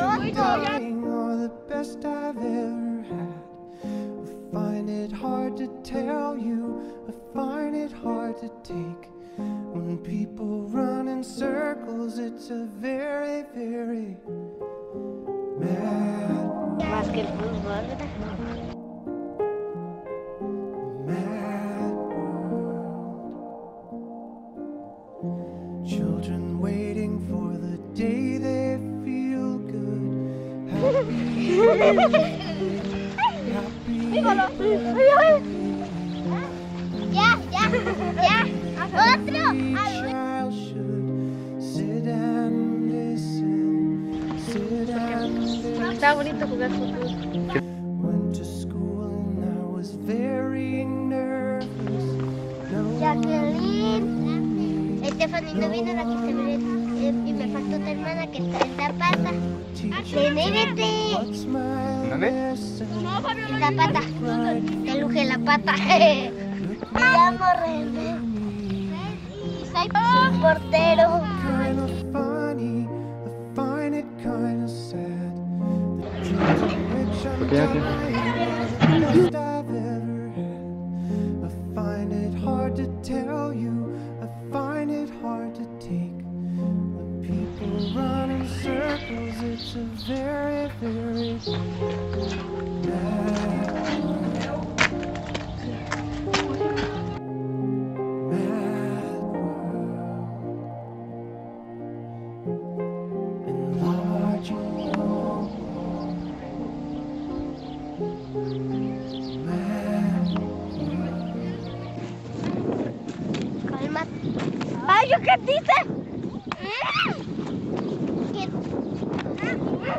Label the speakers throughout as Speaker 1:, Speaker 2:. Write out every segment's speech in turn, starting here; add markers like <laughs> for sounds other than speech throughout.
Speaker 1: you're dying are the best I've ever had. I find it hard to tell you, I find it hard to take. When people run in circles, it's a very, very mad. Basketball,
Speaker 2: Ya, ya, ya. Otro. Está bonito jugar
Speaker 1: con
Speaker 2: Jacqueline. Stephanie no vino la que se merece y me faltó una hermana que está en Zapata.
Speaker 1: ¡Denévete! Ah,
Speaker 3: ¿Dónde?
Speaker 1: En
Speaker 2: Zapata. Te luje la pata. <laughs> Me llamo René. Y portero.
Speaker 1: qué? haces? it's a very, very bad world.
Speaker 2: Calmat. Payo, ¿qué dices?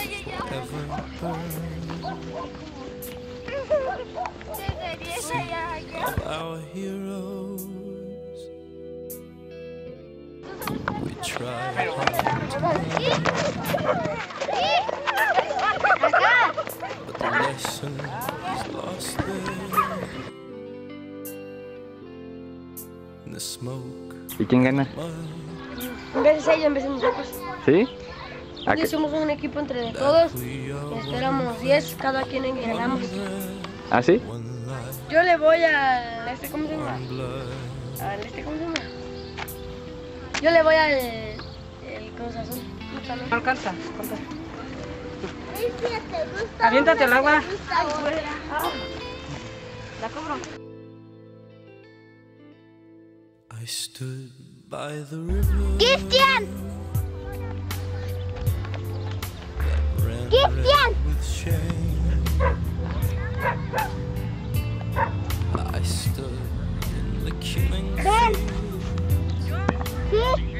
Speaker 1: ever burn. Sing our heroes, we try but the lesson is lost there. In the smoke.
Speaker 3: ¿Y quién gana?
Speaker 1: Gracias
Speaker 4: a ella de nosotros.
Speaker 3: ¿Sí?
Speaker 4: Aquí ah, un equipo entre todos. 10, cada quien ganamos
Speaker 3: ¿Ah, sí?
Speaker 4: Yo le voy ¿A Este, ¿Cómo se llama? ¿A este, ¿cómo se llama? Yo le voy al... El el No
Speaker 5: alcanza, corta. Aviéntate agua. Ah. La cobro.
Speaker 2: ¡Cristian!
Speaker 1: shame. I stood in the killing. Ben!
Speaker 2: Christian!